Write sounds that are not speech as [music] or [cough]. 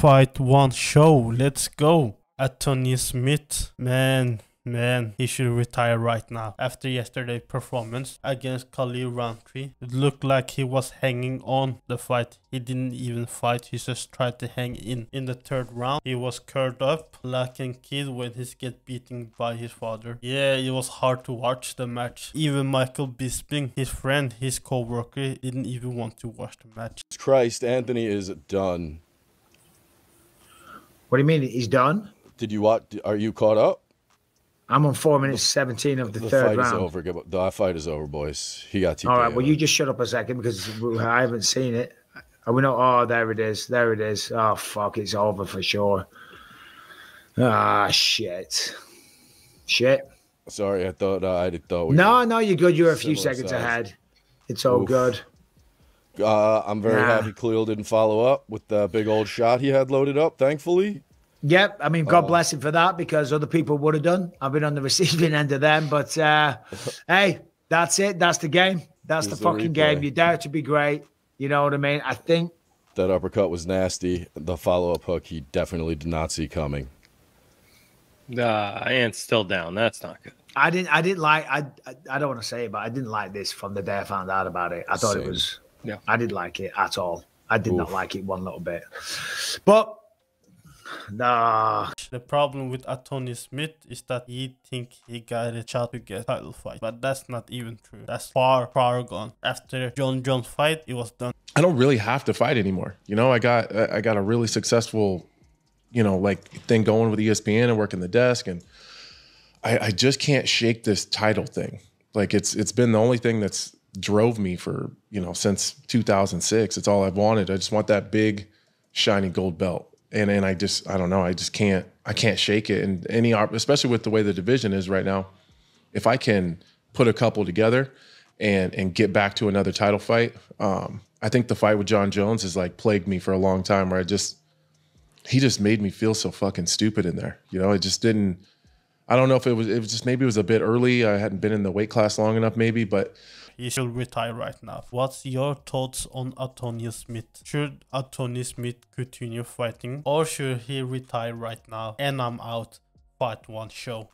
Fight one show. Let's go. Anthony Smith. Man, man, he should retire right now. After yesterday's performance against Khalil Rountree, it looked like he was hanging on the fight. He didn't even fight. He just tried to hang in. In the third round, he was curled up like a kid when he get beaten by his father. Yeah, it was hard to watch the match. Even Michael Bisping, his friend, his co-worker, didn't even want to watch the match. Christ, Anthony is done. What do you mean? He's done? Did you watch? Are you caught up? I'm on four minutes seventeen of the, The third fight round. is over. The fight is over, boys. He got TKO. All right. Well, you just shut up a second because I haven't seen it. Are we not? Oh, there it is. There it is. Oh fuck! It's over for sure. Ah shit. Shit. Sorry, I thought uh, I thought. We No, no, you're good. You're a few seconds size. ahead. It's all Oof. good. Uh, I'm very Nah. happy Cleo didn't follow up with the big old shot he had loaded up. Thankfully, Yep. I mean. God bless him for that because other people would have done. I've been on the [laughs] receiving end of them, but uh, [laughs] hey, that's it. That's the game. That's the the fucking replay. game. You dare to be great. You know what I mean? I think that uppercut was nasty. The follow up hook he definitely did not see coming. Uh, and still down. That's not good. I didn't. I didn't like. I. I, I don't want to say it, but I didn't like this from the day I found out about it. I thought it was. Yeah. I didn't like it at all. I did not like it one little bit. But nah, The problem with Anthony Smith is that he think he got a shot to get title fight, but that's not even true. That's far, far gone. After Jon Jones fight, it was done. I don't really have to fight anymore. You know, I got I I got a really successful, you know, like thing going with ESPN and working the desk, and I, I just can't shake this title thing. Like it's it's been the only thing that's drove me for you know since 2006. It's all I've wanted. I just want that big, shiny gold belt, and and I just I don't know. I just can't I can't shake it. And any especially with the way the division is right now, if I can put a couple together and and get back to another title fight, um, I think the fight with Jon Jones has like plagued me for a long time. Where I just he just made me feel so fucking stupid in there. You know, it just didn't. I don't know if it was. It was just maybe it was a bit early. I hadn't been in the weight class long enough, maybe. But He should retire right now. What's your thoughts on Antonio Smith? Should Antonio Smith continue fighting or should he retire right now? And I'm out. Part one show.